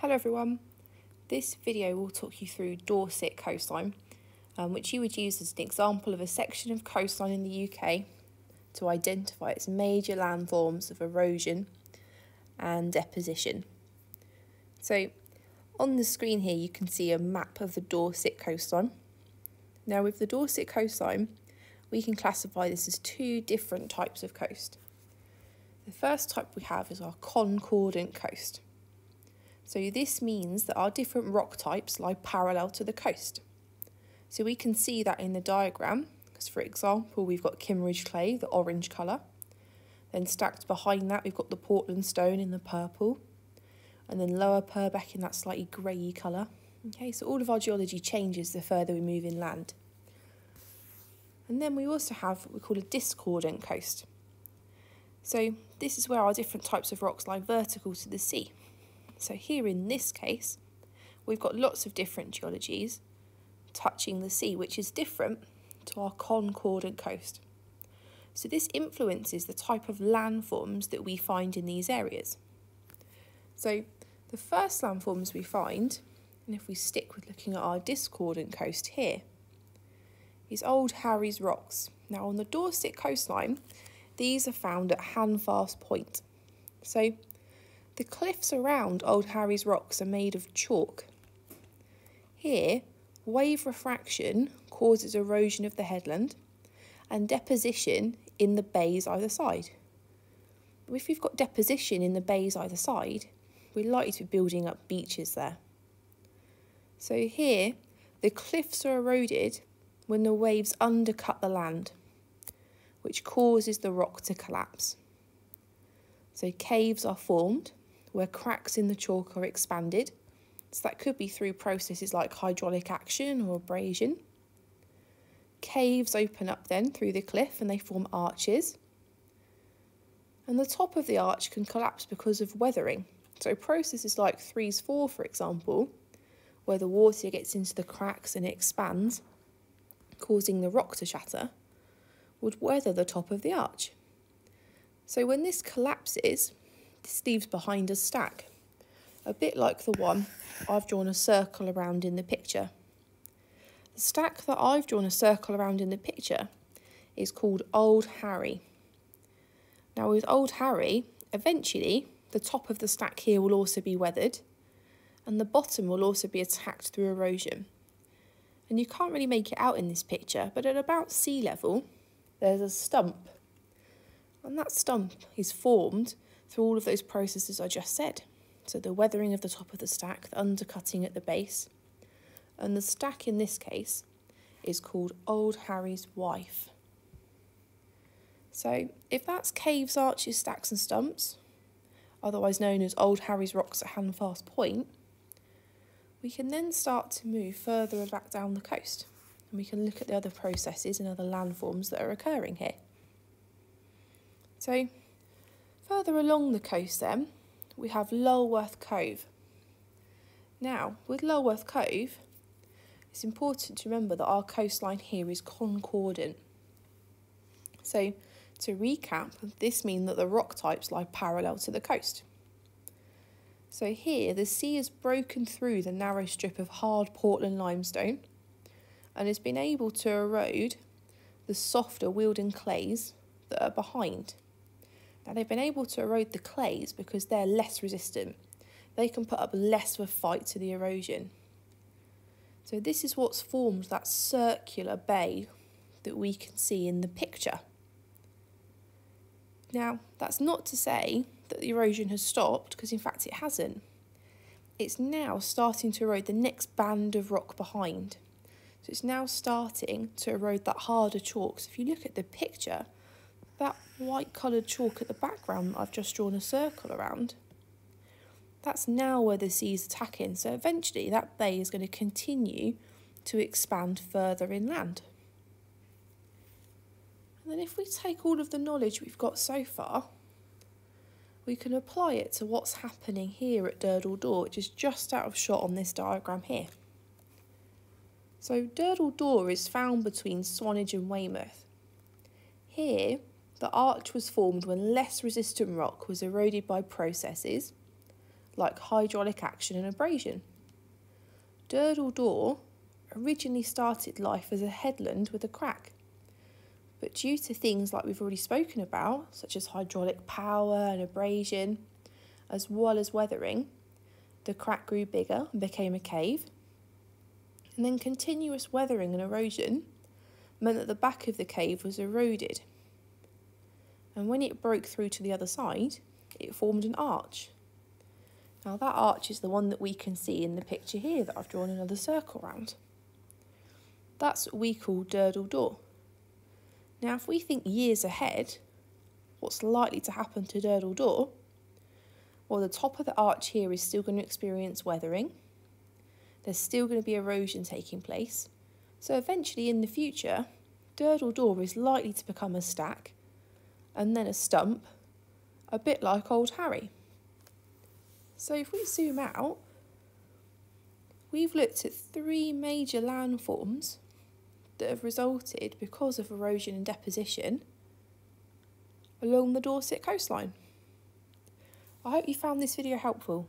Hello everyone. This video will talk you through Dorset coastline, um, which you would use as an example of a section of coastline in the UK to identify its major landforms of erosion and deposition. So on the screen here you can see a map of the Dorset coastline. Now with the Dorset coastline we can classify this as two different types of coast. The first type we have is our concordant coast. So this means that our different rock types lie parallel to the coast. So we can see that in the diagram, because for example, we've got Kimmeridge clay, the orange colour. Then stacked behind that, we've got the Portland stone in the purple. And then lower Purbeck in that slightly grey colour. Okay, so all of our geology changes the further we move inland. And then we also have what we call a discordant coast. So this is where our different types of rocks lie vertical to the sea. So here in this case, we've got lots of different geologies touching the sea, which is different to our concordant coast. So this influences the type of landforms that we find in these areas. So the first landforms we find, and if we stick with looking at our discordant coast here, is Old Harry's Rocks. Now on the Dorset coastline, these are found at Handfast Point. So the cliffs around Old Harry's Rocks are made of chalk. Here, wave refraction causes erosion of the headland and deposition in the bays either side. If we've got deposition in the bays either side, we're likely to be building up beaches there. So here, the cliffs are eroded when the waves undercut the land, which causes the rock to collapse. So caves are formed where cracks in the chalk are expanded. So that could be through processes like hydraulic action or abrasion. Caves open up then through the cliff and they form arches. And the top of the arch can collapse because of weathering. So processes like freeze thaw, for example, where the water gets into the cracks and it expands, causing the rock to shatter, would weather the top of the arch. So when this collapses, this leaves behind a stack, a bit like the one I've drawn a circle around in the picture. The stack that I've drawn a circle around in the picture is called Old Harry. Now with Old Harry, eventually the top of the stack here will also be weathered and the bottom will also be attacked through erosion. And you can't really make it out in this picture, but at about sea level, there's a stump. And that stump is formed through all of those processes I just said. So the weathering of the top of the stack, the undercutting at the base, and the stack in this case is called Old Harry's Wife. So if that's caves, arches, stacks and stumps, otherwise known as Old Harry's Rocks at Handfast Point, we can then start to move further back down the coast and we can look at the other processes and other landforms that are occurring here. So Further along the coast then, we have Lulworth Cove. Now, with Lulworth Cove, it's important to remember that our coastline here is concordant. So, to recap, this means that the rock types lie parallel to the coast. So here, the sea has broken through the narrow strip of hard Portland limestone and has been able to erode the softer Wealden clays that are behind. Now they've been able to erode the clays because they're less resistant. They can put up less of a fight to the erosion. So this is what's formed that circular bay that we can see in the picture. Now, that's not to say that the erosion has stopped, because in fact it hasn't. It's now starting to erode the next band of rock behind. So it's now starting to erode that harder chalk. So if you look at the picture, that white coloured chalk at the background I've just drawn a circle around, that's now where the sea is attacking. So eventually that bay is going to continue to expand further inland. And then if we take all of the knowledge we've got so far, we can apply it to what's happening here at Durdle Door, which is just out of shot on this diagram here. So Durdle Door is found between Swanage and Weymouth. Here, the arch was formed when less resistant rock was eroded by processes, like hydraulic action and abrasion. Durdle Door originally started life as a headland with a crack, but due to things like we've already spoken about, such as hydraulic power and abrasion, as well as weathering, the crack grew bigger and became a cave. And then continuous weathering and erosion meant that the back of the cave was eroded. And when it broke through to the other side, it formed an arch. Now that arch is the one that we can see in the picture here that I've drawn another circle around. That's what we call Durdle Door. Now if we think years ahead, what's likely to happen to Durdle Door? Well, the top of the arch here is still going to experience weathering. There's still going to be erosion taking place. So eventually in the future, Durdle Door is likely to become a stack and then a stump, a bit like Old Harry. So if we zoom out, we've looked at three major landforms that have resulted because of erosion and deposition along the Dorset coastline. I hope you found this video helpful.